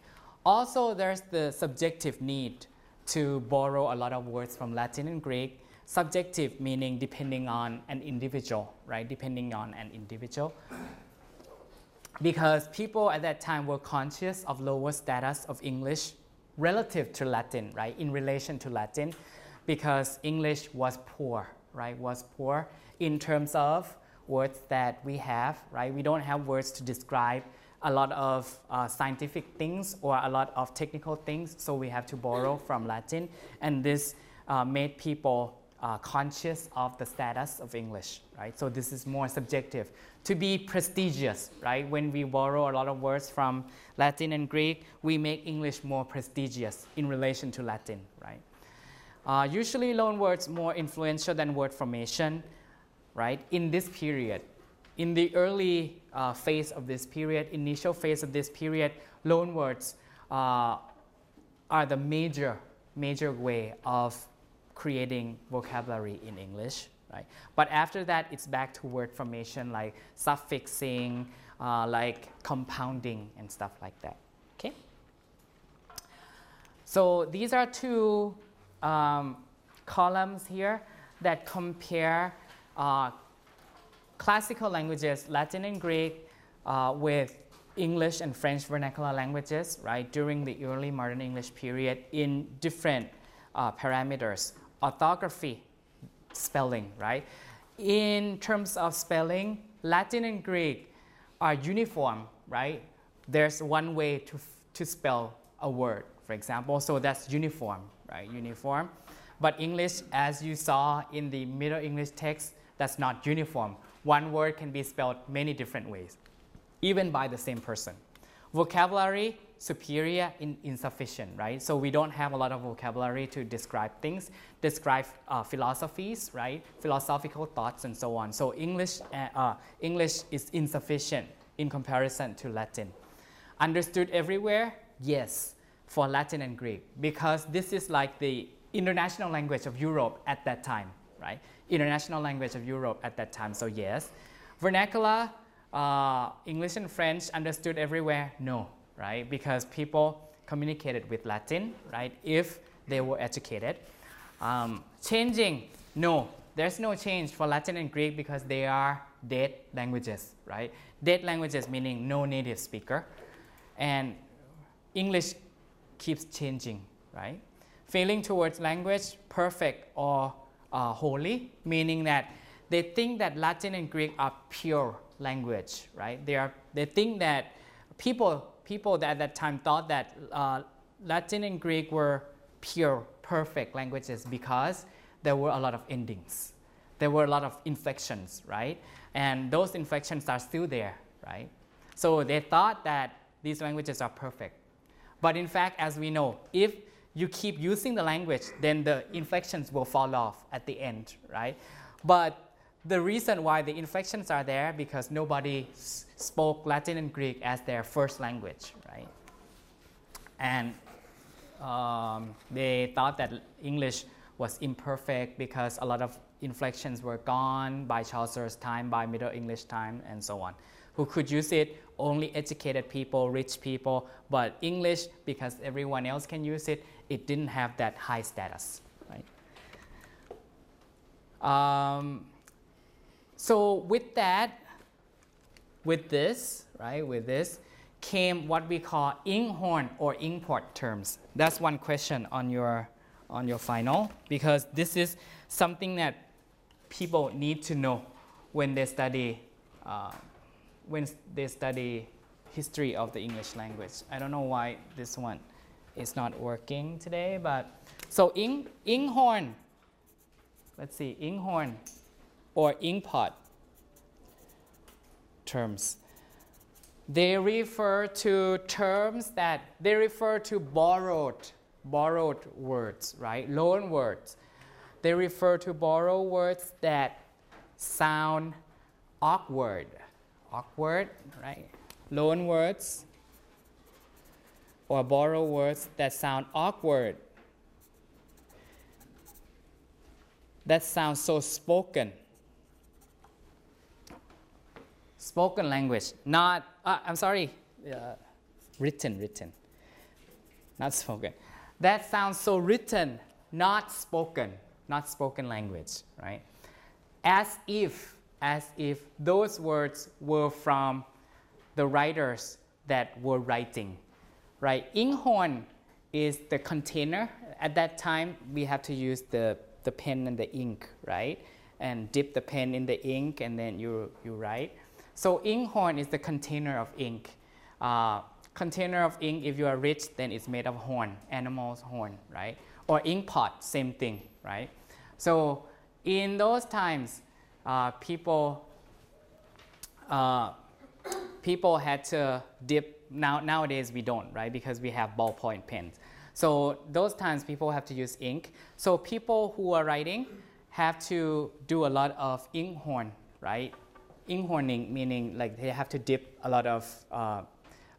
Also, there's the subjective need to borrow a lot of words from Latin and Greek. Subjective meaning depending on an individual, right? Depending on an individual. Because people at that time were conscious of lower status of English relative to Latin, right? In relation to Latin, because English was poor, right? Was poor in terms of words that we have, right? We don't have words to describe a lot of uh, scientific things or a lot of technical things, so we have to borrow from Latin, and this uh, made people uh, conscious of the status of English, right? So this is more subjective. To be prestigious, right? When we borrow a lot of words from Latin and Greek, we make English more prestigious in relation to Latin, right? Uh, usually loan words more influential than word formation, right? In this period, in the early uh, phase of this period, initial phase of this period, loan words uh, are the major, major way of creating vocabulary in English. Right? But after that, it's back to word formation like suffixing, uh, like compounding and stuff like that. Okay? So these are two um, columns here that compare uh, classical languages, Latin and Greek, uh, with English and French vernacular languages, right, during the early modern English period in different uh, parameters. Orthography, spelling, right? In terms of spelling, Latin and Greek are uniform, right? There's one way to, to spell a word, for example, so that's uniform, right? Uniform. But English, as you saw in the Middle English text, that's not uniform. One word can be spelled many different ways, even by the same person. Vocabulary, superior, in, insufficient, right? So we don't have a lot of vocabulary to describe things, describe uh, philosophies, right? Philosophical thoughts and so on. So English, uh, uh, English is insufficient in comparison to Latin. Understood everywhere? Yes, for Latin and Greek, because this is like the international language of Europe at that time, right? international language of Europe at that time, so yes. Vernacular, uh, English and French understood everywhere? No, right? Because people communicated with Latin, right? If they were educated. Um, changing, no, there's no change for Latin and Greek because they are dead languages, right? Dead languages meaning no native speaker. And English keeps changing, right? feeling towards language perfect or uh, holy, meaning that they think that Latin and Greek are pure language, right? They, are, they think that people, people that at that time thought that uh, Latin and Greek were pure, perfect languages because there were a lot of endings. There were a lot of inflections, right? And those inflections are still there, right? So they thought that these languages are perfect. But in fact, as we know, if you keep using the language, then the inflections will fall off at the end, right? But the reason why the inflections are there because nobody s- spoke Latin and Greek as their first language, right? And um, they thought that English was imperfect because a lot of inflections were gone by Chaucer's time, by Middle English time, and so on. Who could use it? Only educated people, rich people, but English, because everyone else can use it, it didn't have that high status, right? Um, so with that, with this, right, with this, came what we call inkhorn or inkpot terms. That's one question on your on your final because this is something that people need to know when they study uh, when they study history of the English language. I don't know why this one is not working today, but so ing, inkhorn. Let's see, inkhorn or inkpot terms. They refer to terms that they refer to borrowed borrowed words, right? Loan words. They refer to borrowed words that sound awkward. Awkward, right? Loan words or borrow words that sound awkward. That sounds so spoken. Spoken language, not, uh, I'm sorry, uh, written, written, not spoken. That sounds so written, not spoken, not spoken language, right? As if, as if those words were from the writers that were writing, right? Inkhorn is the container. At that time, we have to use the, the pen and the ink, right? And dip the pen in the ink and then you, you write. So inkhorn is the container of ink. Uh, container of ink, if you are rich, then it's made of horn, animal's horn, right? Or ink pot, same thing, right? So in those times, uh, people uh, people had to dip. Now nowadays we don't, right? Because we have ballpoint pens. So those times people have to use ink. So people who are writing have to do a lot of inkhorn, right? Inkhorning meaning like they have to dip a lot of uh,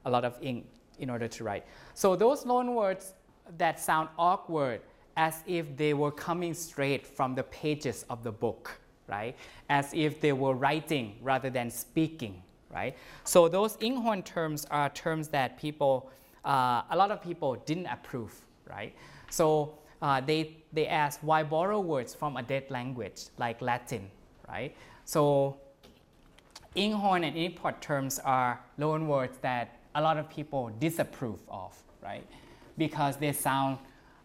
a lot of ink in order to write. So those loan words that sound awkward as if they were coming straight from the pages of the book, right? As if they were writing rather than speaking, right? So those Inkhorn terms are terms that people, uh, a lot of people didn't approve, right? So uh, they, they asked why borrow words from a dead language like Latin, right? So Inkhorn and inkpot terms are loan words that a lot of people disapprove of, right? Because they sound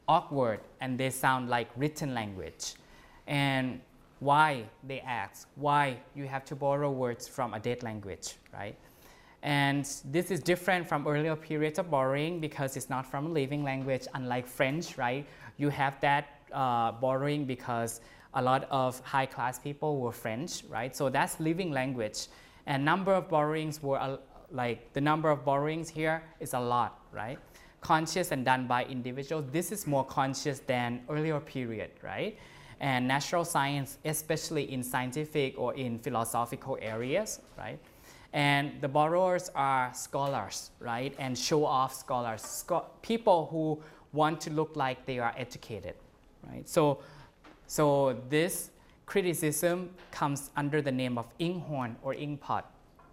awkward and they sound like written language. And why they ask, why you have to borrow words from a dead language, right? And this is different from earlier periods of borrowing because it's not from a living language, unlike French, right? You have that uh, borrowing because a lot of high class people were French, right? So that's living language. And number of borrowings were like the number of borrowings here is a lot, right? Conscious and done by individuals. This is more conscious than earlier period, right? And natural science, especially in scientific or in philosophical areas, right? And the borrowers are scholars, right? And show off scholars, Scho- people who want to look like they are educated, right? So, so this criticism comes under the name of inkhorn or inkpot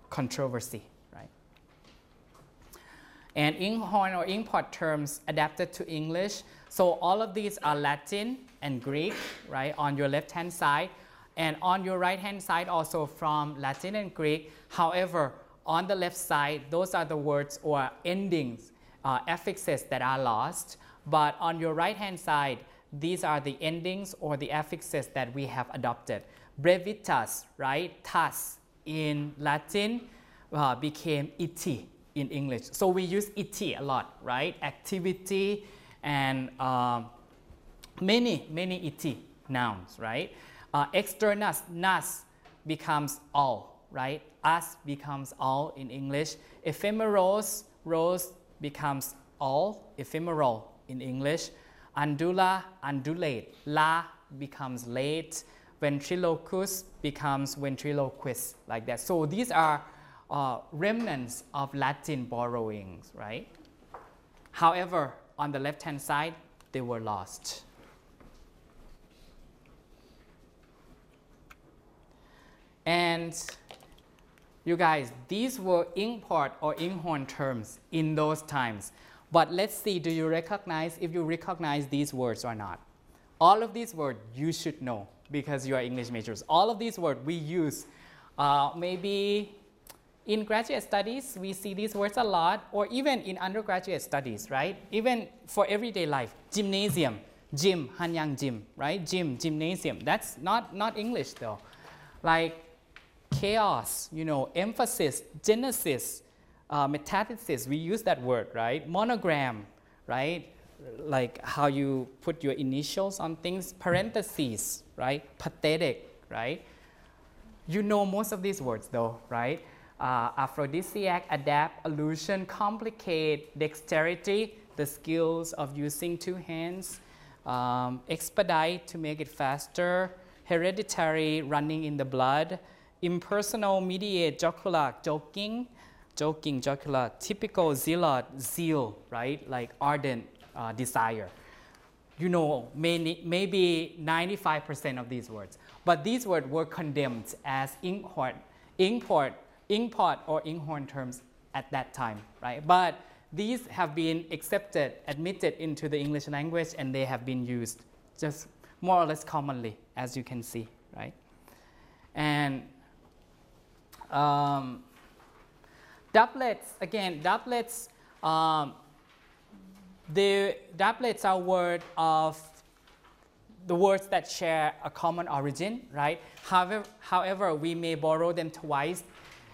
controversy, right? And inkhorn or inkpot terms adapted to English. So all of these are Latin and Greek, right, on your left hand side. And on your right hand side, also from Latin and Greek. However, on the left side, those are the words or endings, uh, affixes that are lost. But on your right hand side, these are the endings or the affixes that we have adopted. Brevitas, right? Tas in Latin uh, became iti in English. So we use iti a lot, right? Activity and uh, many, many iti nouns, right? Uh, externus, nas becomes all, right? Us becomes all in English. Ephemeros, rose becomes all, ephemeral in English. Undula, undulate. La becomes late. Ventriloquus becomes ventriloquist, like that. So these are uh, remnants of Latin borrowings, right? However, on the left hand side, they were lost. And you guys, these were inkpot or Inkhorn terms in those times. But let's see, do you recognize, if you recognize these words or not? All of these words you should know because you are English majors. All of these words we use. Uh, maybe in graduate studies, we see these words a lot, or even in undergraduate studies, right? Even for everyday life, gymnasium, gym, Hanyang gym, right? Gym, gymnasium. That's not, not English though. Like chaos, you know, emphasis, genesis, uh, metathesis, we use that word, right? Monogram, right? Like how you put your initials on things, parentheses, right? Pathetic, right? You know most of these words though, right? Uh, aphrodisiac, adapt, illusion, complicate, dexterity, the skills of using two hands, um, expedite to make it faster, hereditary, running in the blood, impersonal, mediate, jocular, joking, joking, jocular, typical zealot, zeal, right? Like ardent uh, desire. You know, many, maybe 95% of these words. But these words were condemned as inkpot, inkpot, inkpot or inkhorn terms at that time, right? But these have been accepted, admitted into the English language, and they have been used just more or less commonly, as you can see, right? And um, doublets, again, doublets, um, the doublets are word of the words that share a common origin, right? However, however we may borrow them twice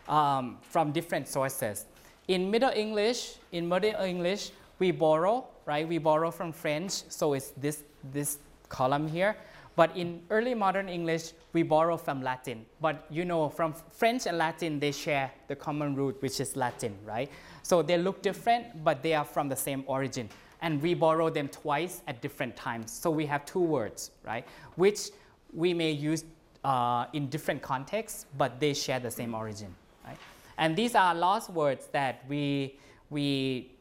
um, from different sources. In Middle English, in Middle English, we borrow, right? We borrow from French, so it's this, this column here. But in early modern English, we borrow from Latin. But you know, from French and Latin, they share the common root, which is Latin, right? So they look different, but they are from the same origin. And we borrow them twice at different times. So we have two words, right? Which we may use uh, in different contexts, but they share the same origin, right? And these are lost words that we, we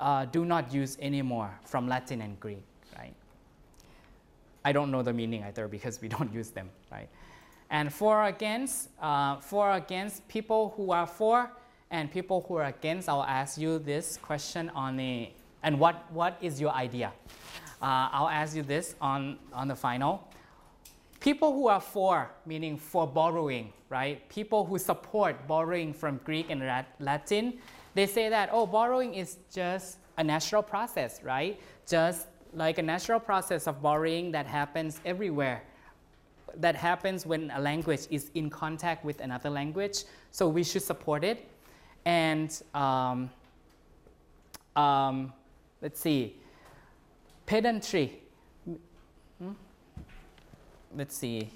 uh, do not use anymore from Latin and Greek. I don't know the meaning either because we don't use them, right? And for against, uh, for against people who are for and people who are against, I'll ask you this question on the, and what, what is your idea? Uh, I'll ask you this on, on the final. People who are for, meaning for borrowing, right? People who support borrowing from Greek and Latin, they say that, oh, borrowing is just a natural process, right? Just like a natural process of borrowing that happens everywhere that happens when a language is in contact with another language. So we should support it. And um, um, let's see. Pedantry. Hmm? let's see.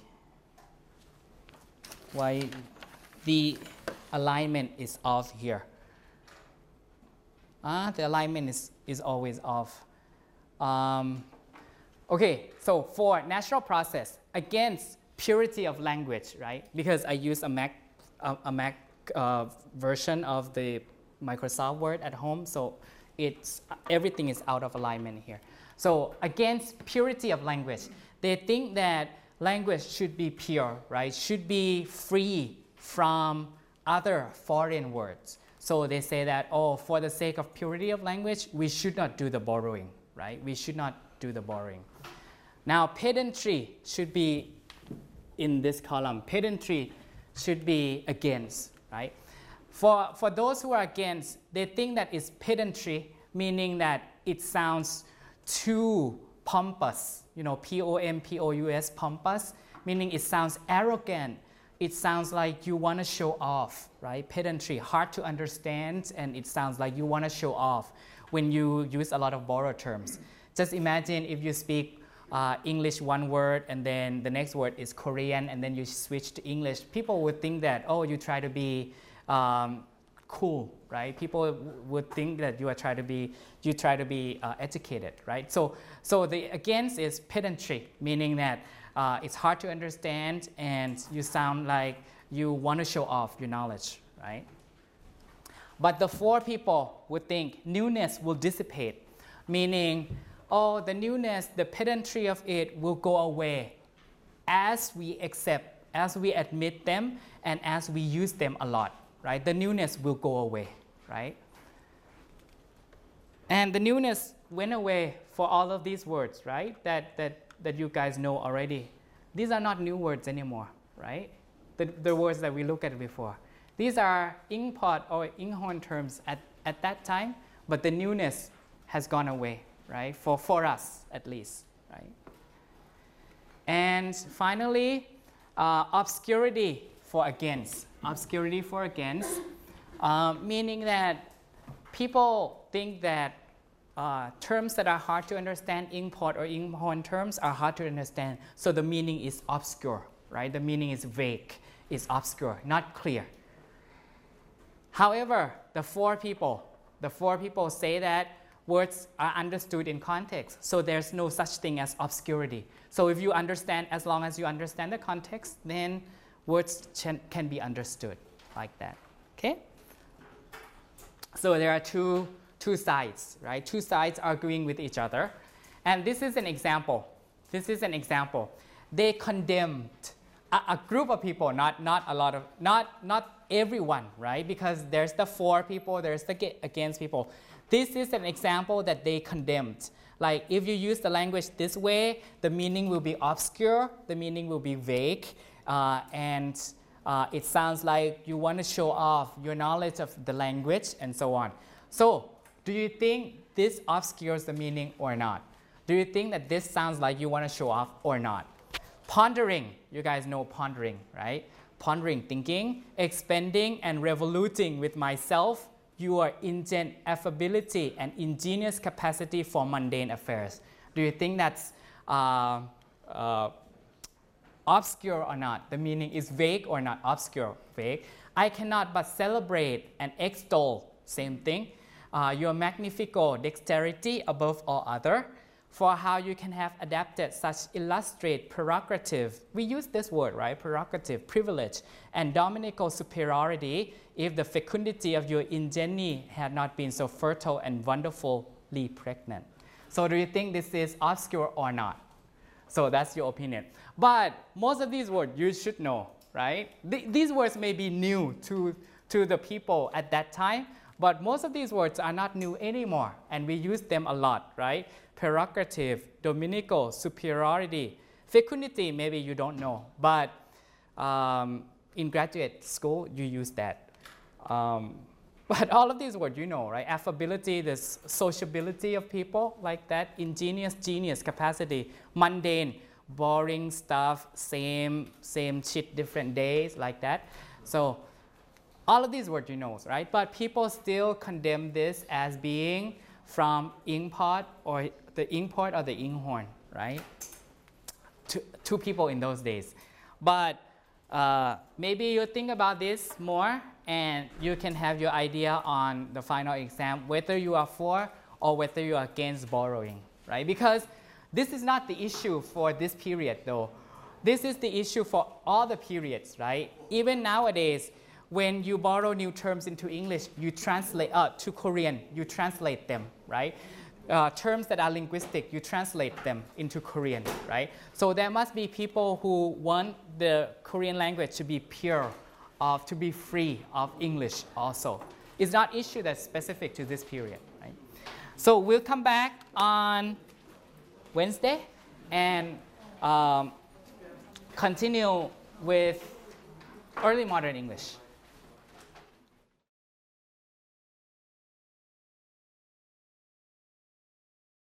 Why the alignment is off here? Ah the alignment is, is always off um, okay, so for natural process, against purity of language, right? Because I use a Mac, a, a Mac uh, version of the Microsoft Word at home, so it's everything is out of alignment here. So against purity of language, they think that language should be pure, right? Should be free from other foreign words. So they say that, oh, for the sake of purity of language, we should not do the borrowing, right? We should not do the borrowing. Now, pedantry should be in this column. Pedantry should be against, right? For, for those who are against, they think that it's pedantry, meaning that it sounds too pompous, you know, P O M P O U S, pompous, meaning it sounds arrogant. It sounds like you want to show off, right? Pedantry, hard to understand, and it sounds like you want to show off when you use a lot of borrowed terms. Just imagine if you speak uh, English one word and then the next word is Korean and then you switch to English. People would think that, oh, you try to be um, cool, right? People would think that you are trying to be, you try to be uh, educated, right? So, so the against is pedantry, meaning that uh, it's hard to understand and you sound like you want to show off your knowledge, right? But the four people would think newness will dissipate, meaning, oh, the newness, the pedantry of it will go away as we accept, as we admit them, and as we use them a lot, right? The newness will go away, right? And the newness went away for all of these words, right? That, that, that you guys know already. These are not new words anymore, right? The, the words that we looked at before. These are inkpot or Inkhorn terms at, at that time, but the newness has gone away, right? For, for us, at least, right? And finally, uh, obscurity for against. Obscurity for against, uh, meaning that people think that uh, terms that are hard to understand, inkpot or Inkhorn terms are hard to understand. So the meaning is obscure, right? The meaning is vague, is obscure, not clear. However, the four people, the four people say that words are understood in context. So there's no such thing as obscurity. So if you understand, as long as you understand the context, then words can, be understood like that. Okay? So there are two, two sides, right? Two sides arguing with each other. And this is an example. This is an example. They condemned a, a group of people, not, not a lot of, not, not everyone, right? Because there's the for people, there's the against people. This is an example that they condemned. Like if you use the language this way, the meaning will be obscure, the meaning will be vague, uh, and uh, it sounds like you want to show off your knowledge of the language and so on. So, do you think this obscures the meaning or not? Do you think that this sounds like you want to show off or not? Pondering, you guys know pondering, right? Pondering, thinking, expanding, and revoluting with myself your ingent affability and ingenious capacity for mundane affairs. Do you think that's uh, uh, obscure or not? The meaning is vague or not obscure, vague. I cannot but celebrate and extol, same thing, uh, your magnifico dexterity above all other, for how you can have adapted such illustrate prerogative. We use this word, right? Prerogative, privilege, and dominical superiority if the fecundity of your ingeny had not been so fertile and wonderfully pregnant. So, do you think this is obscure or not? So, that's your opinion. But most of these words you should know, right? Th- these words may be new to, to the people at that time, but most of these words are not new anymore, and we use them a lot, right? Prerogative, dominical, superiority, fecundity, maybe you don't know, but um, in graduate school, you use that. Um, but all of these words you know, right? Affability, this sociability of people, like that, ingenious, genius, capacity, mundane, boring stuff, same, same shit, different days, like that. So all of these were you know, right? But people still condemn this as being from Inkpot or the Inkpot or the Inkhorn, right? Two, two people in those days. But uh, maybe you think about this more and you can have your idea on the final exam whether you are for or whether you are against borrowing, right? Because this is not the issue for this period though. This is the issue for all the periods, right? Even nowadays, when you borrow new terms into English, you translate uh, to Korean, you translate them, right? Uh, terms that are linguistic, you translate them into Korean, right? So there must be people who want the Korean language to be pure, of to be free of English also. It's not issue that's specific to this period, right? So we'll come back on Wednesday and um, continue with early modern English.